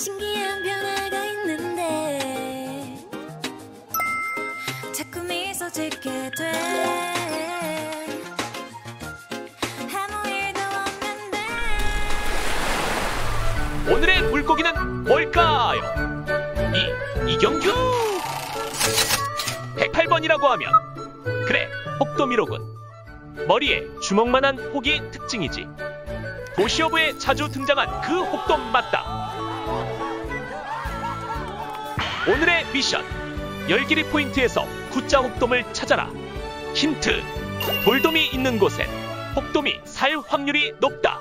신기한 변화가 있는데 자꾸 미소 짓게 돼. 아무 일도 없는데. 오늘의 물고기는 뭘까요? 이 이경규 108번이라고 하면 그래 혹도미로군. 머리에 주먹만한 혹이 특징이지. 도시어부에 자주 등장한 그 혹도 맞다 오늘의 미션. 열기리 포인트에서 구자 혹돔을 찾아라. 힌트. 돌돔이 있는 곳엔 혹돔이 살 확률이 높다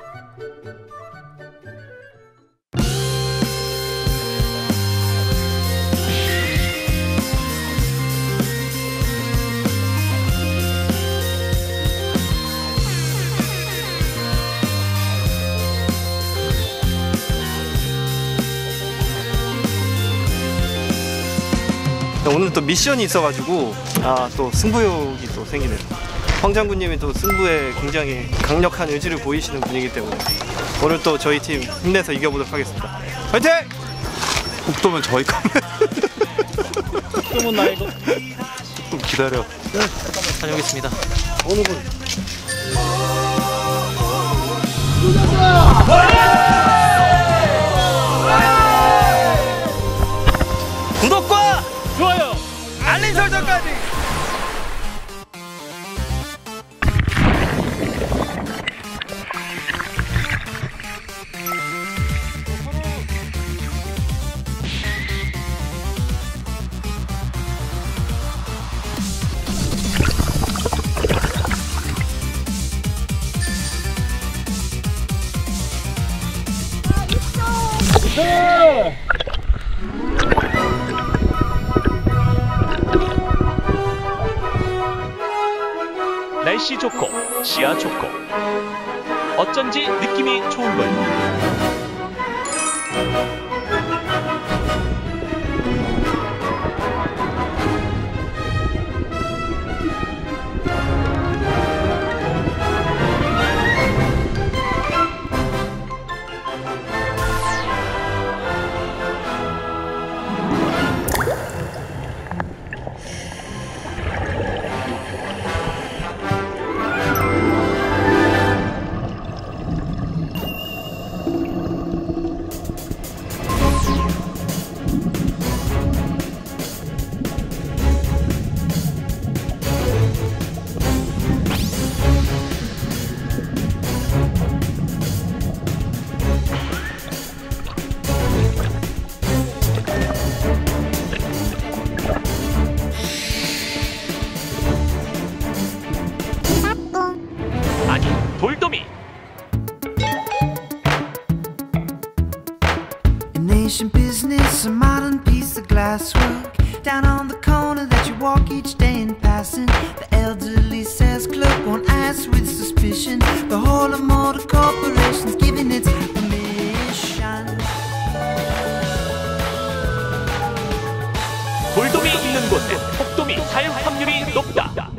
오늘 또 미션이 있어가지고 아 또 승부욕이 또 생기네요. 황 장군님이 또 승부에 굉장히 강력한 의지를 보이시는 분이기 때문에 오늘 또 저희 팀 힘내서 이겨보도록 하겠습니다. 화이팅! 국도면 저희 거면 그러면 나 이거 좀 기다려. 다녀오겠습니다. 어느 분? 구독과 좋아요, 알림 설정까지. 시야 좋고 어쩐지 느낌이 좋은 걸 ancient business, a modern piece of glasswork. Down on the corner that you walk each day in passing, the elderly sales clerk won't ask with suspicion. The whole of motor corporation's giving its permission. 돌돔이 있는 곳에 혹돔이 사용 확률이 높다.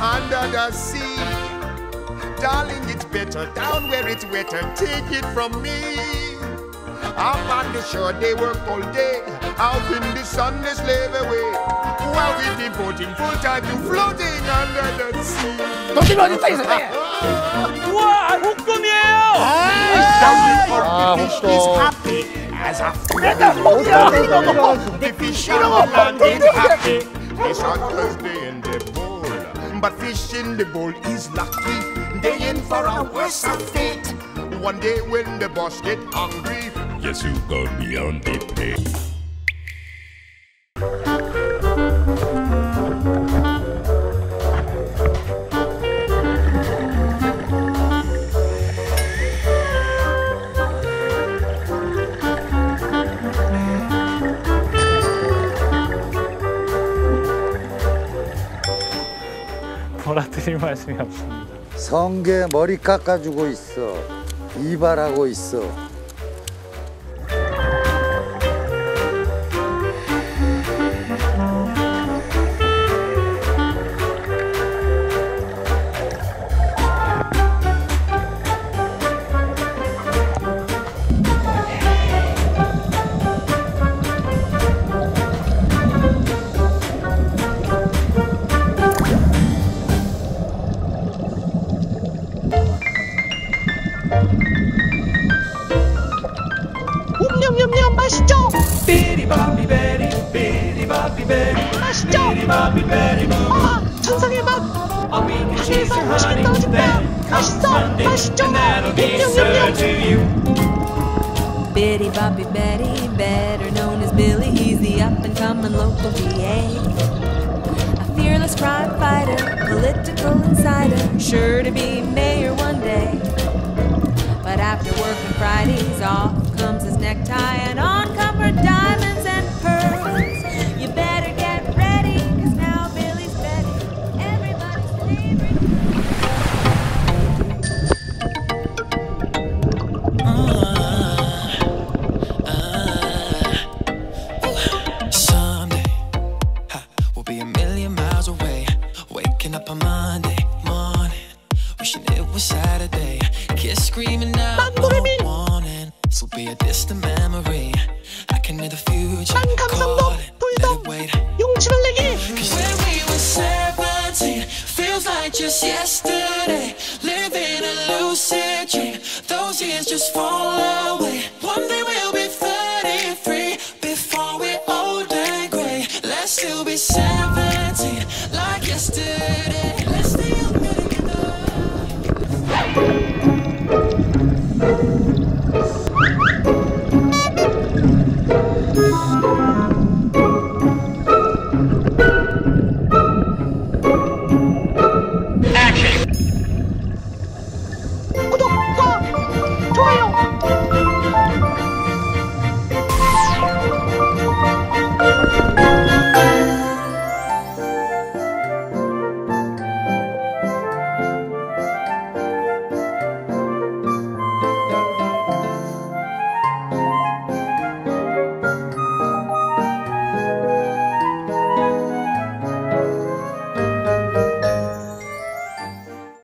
under the sea. Darling, it's better down where it's wetter. Take it from me. Up on the shore, they work all day. Out in the sun, they slave away. While we devoting full time to floating under the sea. Don't you know this thing is there? Wow, hukumiyeo! Ah, the fish They're landing happy. It's on Thursday. But fish in the bowl is lucky. They in for a worse fate. One day when the boss get hungry, yes, you gonna be on the plate. 뭐라 드릴 말씀이 없습니다. 성게 머리 깎아주고 있어. 이발하고 있어. I'll be your chaser, honey. Then comes Sunday, and that'll be sir to you. Bobby Betty, better known as Billy, he's the up-and-coming local VA. A fearless crime fighter, political insider, sure to be mayor one day. But after working Fridays, off comes his necktie and on comes diamond. was Saturday. Kids screaming out, Morning. This will be a distant memory. I can hear the future wait. When we were 17, feels like just yesterday. Living a lucid dream. Those years just fall away.